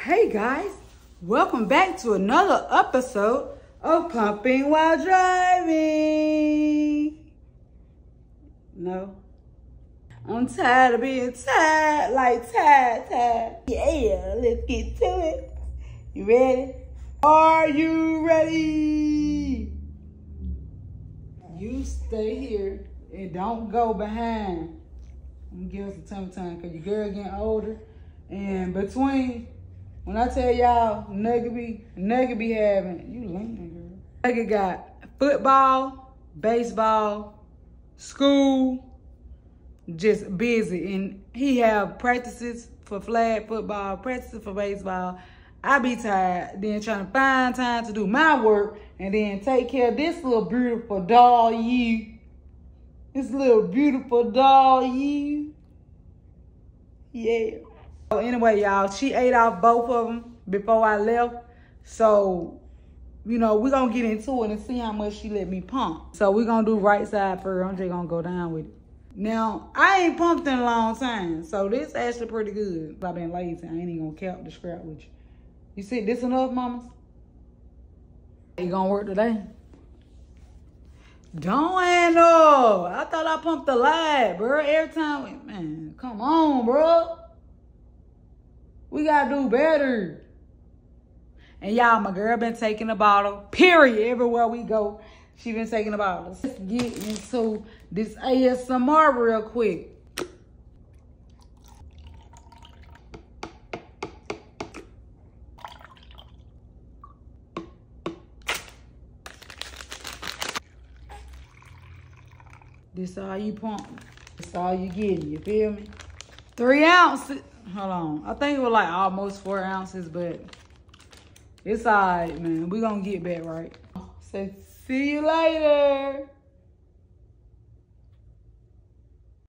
Hey guys, welcome back to another episode of Pumping While Driving. No. I'm tired of being tired, like tired, tired. Yeah, let's get to it. You ready? Are you ready? You stay here and don't go behind. I'm give us a tummy time because your girl getting older. And between when I tell y'all Nugget be Nugget be having, you leaning girl. Nugget got football, baseball, school, just busy. And he have practices for flag football, practices for baseball. I be tired, then trying to find time to do my work and then take care of this little beautiful doll you. This little beautiful doll you. Yeah. So anyway, y'all, she ate off both of them before I left. So, you know, we're going to get into it and see how much she let me pump. So we're going to do right side first. I'm just going to go down with it. Now, I ain't pumped in a long time. So this actually pretty good. I've been lazy. I ain't even going to count the scrap with you. You see this enough, mamas? You gonna work today? Don't handle. I thought I pumped the light, bro. Every time, man, come on, bro. We gotta do better. And y'all, my girl been taking a bottle. Period. Everywhere we go, she been taking a bottle. Let's get into this ASMR real quick. This all you pump. This all you getting, you feel me? Three ounces. Hold on. I think it was like almost four ounces, but it's all right, man. We gonna get back right. Say, see you later.